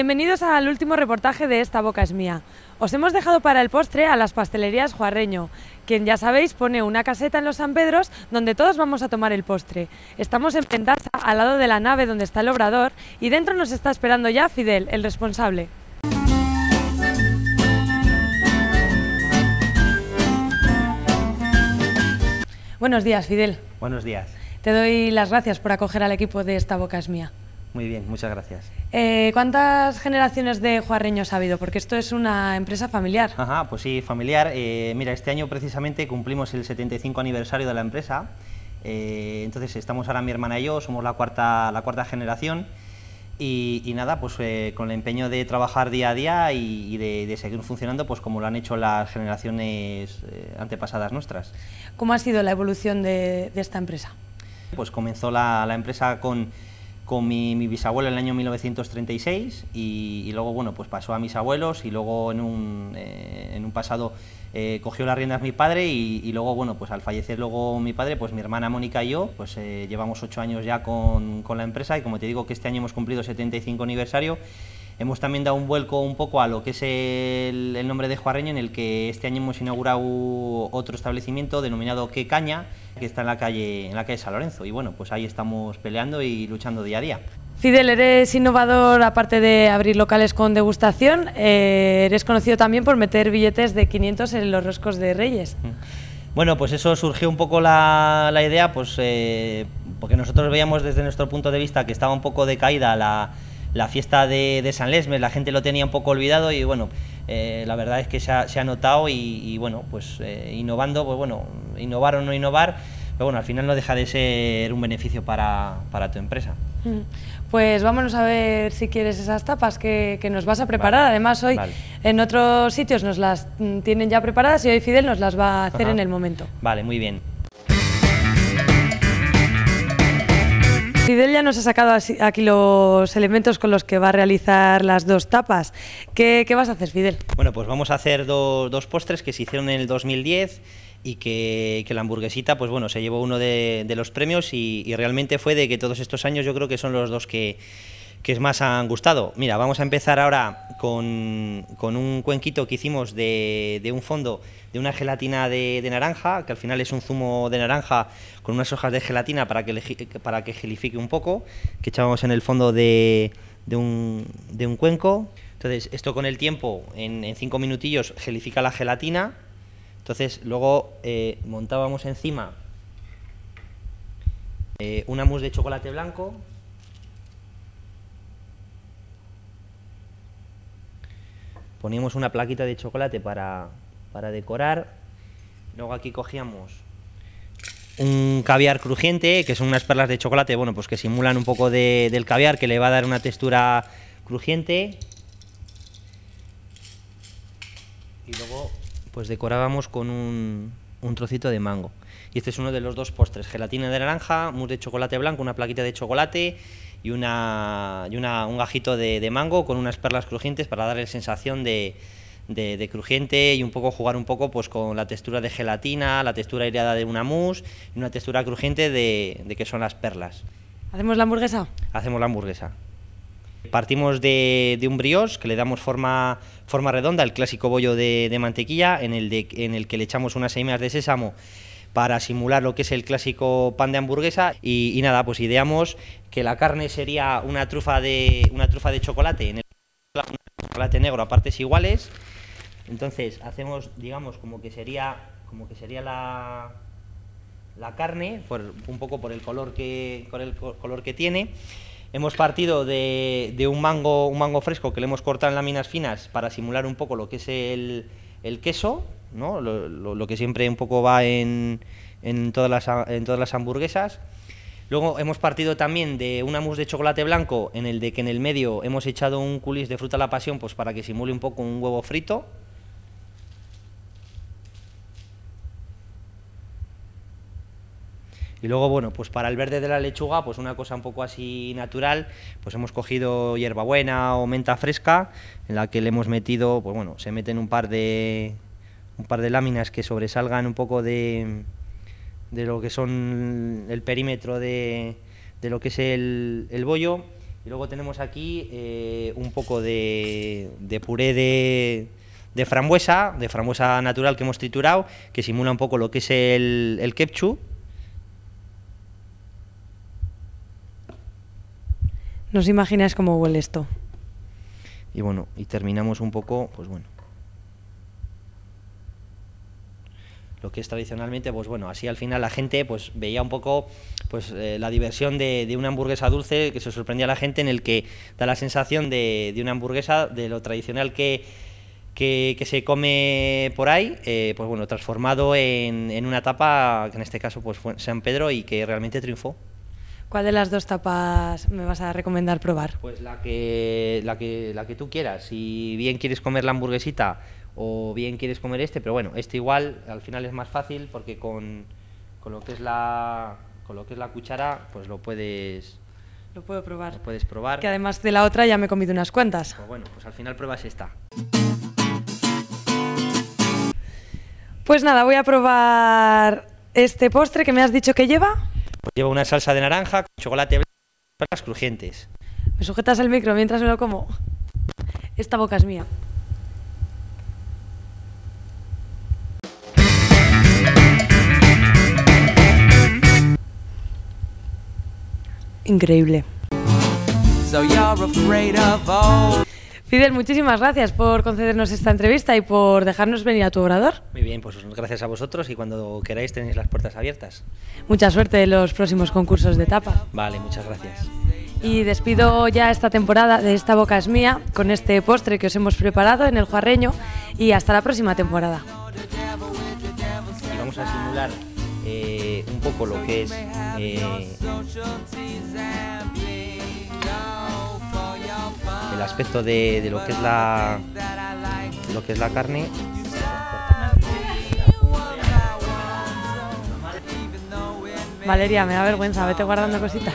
Bienvenidos al último reportaje de Esta Boca es Mía. Os hemos dejado para el postre a las pastelerías Juarreño, quien ya sabéis pone una caseta en los San Pedros donde todos vamos a tomar el postre. Estamos en Pentasa, al lado de la nave donde está el obrador, y dentro nos está esperando ya Fidel, el responsable. Buenos días, Fidel. Buenos días. Te doy las gracias por acoger al equipo de Esta Boca es Mía. Muy bien, muchas gracias. Eh, ¿Cuántas generaciones de juarreños ha habido? Porque esto es una empresa familiar. Ajá, pues sí, familiar. Eh, mira, este año precisamente cumplimos el 75 aniversario de la empresa. Eh, entonces estamos ahora mi hermana y yo, somos la cuarta, la cuarta generación. Y, nada, pues con el empeño de trabajar día a día y, de, seguir funcionando, pues como lo han hecho las generaciones antepasadas nuestras. ¿Cómo ha sido la evolución de, esta empresa? Pues comenzó la empresa con con mi, bisabuelo en el año 1936 y, luego bueno pues pasó a mis abuelos y luego en un, eh, en un pasado eh, cogió las riendas mi padre y, luego bueno pues al fallecer luego mi padre pues mi hermana Mónica y yo pues eh, llevamos ocho años ya con, con, la empresa y como te digo que este año hemos cumplido 75 aniversario Hemos también dado un vuelco un poco a lo que es el, nombre de Juarreño, en el que este año hemos inaugurado otro establecimiento denominado Que Caña, que está en la calle, en la calle San Lorenzo. Y bueno, pues ahí estamos peleando y luchando día a día. Fidel, eres innovador, aparte de abrir locales con degustación, eh, eres conocido también por meter billetes de 500 en los roscos de Reyes. Mm. Bueno, pues eso surgió un poco la, idea, pues eh, porque nosotros veíamos desde nuestro punto de vista que estaba un poco decaída la, la fiesta de, San Lesmes, la gente lo tenía un poco olvidado y bueno, eh, la verdad es que se ha, notado y, bueno, pues eh, innovando, pues bueno, innovar o no innovar, pero bueno, al final no deja de ser un beneficio para, tu empresa. Mm. Pues vámonos a ver si quieres esas tapas que, nos vas a preparar. Además, hoy en otros sitios nos las mm, tienen ya preparadas y hoy Fidel nos las va a hacer en el momento. Vale, muy bien. Nos ha sacado aquí los elementos con los que va a realizar las dos tapas. ¿Qué, vas a hacer, Fidel? Bueno, pues vamos a hacer dos postres que se hicieron en el 2010 y que, la hamburguesita, pues bueno, se llevó uno de, los premios y, realmente fue de que todos estos años yo creo que son los dos que, que más han gustado. Mira, vamos a empezar ahora con, un cuenquito que hicimos de, de un fondo de una gelatina de, naranja, que al final es un zumo de naranja con unas hojas de gelatina para que, para que gelifique un poco, que echábamos en el fondo de, un, de un cuenco. Entonces, esto con el tiempo, en, cinco minutillos, gelifica la gelatina. Entonces, luego eh, montábamos encima eh, una mousse de chocolate blanco. Poníamos una plaquita de chocolate para, para decorar. Luego aquí cogíamos un caviar crujiente, que son unas perlas de chocolate, bueno, pues que simulan un poco del caviar, que le va a dar una textura crujiente. Y luego, pues decorábamos con un, un trocito de mango. Y este es uno de los dos postres, gelatina de naranja, mousse de chocolate blanco, una plaquita de chocolate y, una, y una, un gajito de, de mango con unas perlas crujientes para darle sensación de, de, crujiente y un poco jugar un poco pues con la textura de gelatina, la textura aireada de una mousse y una textura crujiente de, de que son las perlas. ¿Hacemos la hamburguesa? Hacemos la hamburguesa. Partimos de, de, un brioche que le damos forma, forma redonda, el clásico bollo de, mantequilla, en el, de, en el que le echamos unas semillas de sésamo para simular lo que es el clásico pan de hamburguesa. Y, nada, pues ideamos que la carne sería una trufa de, una trufa de chocolate, en el chocolate negro a partes iguales. Entonces hacemos, digamos, como que sería, como que sería la, la carne, por, un poco por el color que, el color que tiene. Hemos partido de, un, mango, un mango fresco que le hemos cortado en láminas finas para simular un poco lo que es el, queso, ¿no? Lo, que siempre un poco va en, todas las hamburguesas. Luego hemos partido también de una mousse de chocolate blanco en el de que en el medio hemos echado un culis de fruta a la pasión pues para que simule un poco un huevo frito. Y luego, bueno, pues para el verde de la lechuga, pues una cosa un poco así natural, pues hemos cogido hierbabuena o menta fresca, en la que le hemos metido, pues bueno, se meten un par de, un par de láminas que sobresalgan un poco de, de lo que son el perímetro de, de lo que es el, el bollo, Y luego tenemos aquí eh, un poco de, de puré de, de frambuesa, de frambuesa natural que hemos triturado, que simula un poco lo que es el, el ketchup. No os imagináis cómo huele esto. Y bueno, y terminamos un poco, pues bueno. Lo que es tradicionalmente, pues bueno, así al final la gente pues veía un poco pues eh, la diversión de, de una hamburguesa dulce que se sorprendía a la gente en el que da la sensación de, de una hamburguesa de lo tradicional que, que, que se come por ahí, eh, pues bueno, transformado en, en una tapa que en este caso pues fue San Pedro y que realmente triunfó. ¿Cuál de las dos tapas me vas a recomendar probar? Pues la que, la que, la que tú quieras. Si bien quieres comer la hamburguesita o bien quieres comer este, pero bueno, este igual al final es más fácil porque con, con lo que es la con lo que es la cuchara, pues lo puedes Lo puedo probar. lo puedes probar. Que además de la otra ya me he comido unas cuantas. Pues bueno, pues al final pruebas esta. Pues nada, voy a probar este postre que me has dicho que lleva. Pues lleva una salsa de naranja con chocolate blanco y perlas crujientes. ¿Me sujetas el micro mientras me lo como? Esta boca es mía. Increíble. So you're afraid of all. Fidel, muchísimas gracias por concedernos esta entrevista y por dejarnos venir a tu obrador. Muy bien, pues gracias a vosotros y cuando queráis tenéis las puertas abiertas. Mucha suerte en los próximos concursos de tapa. Vale, muchas gracias. Y despido ya esta temporada de Esta Boca es Mía con este postre que os hemos preparado en el Juarreño y hasta la próxima temporada. Y vamos a simular eh, un poco lo que es eh, el aspecto de, de lo que es la lo que es la carne. Valeria, me da vergüenza, vete guardando cositas.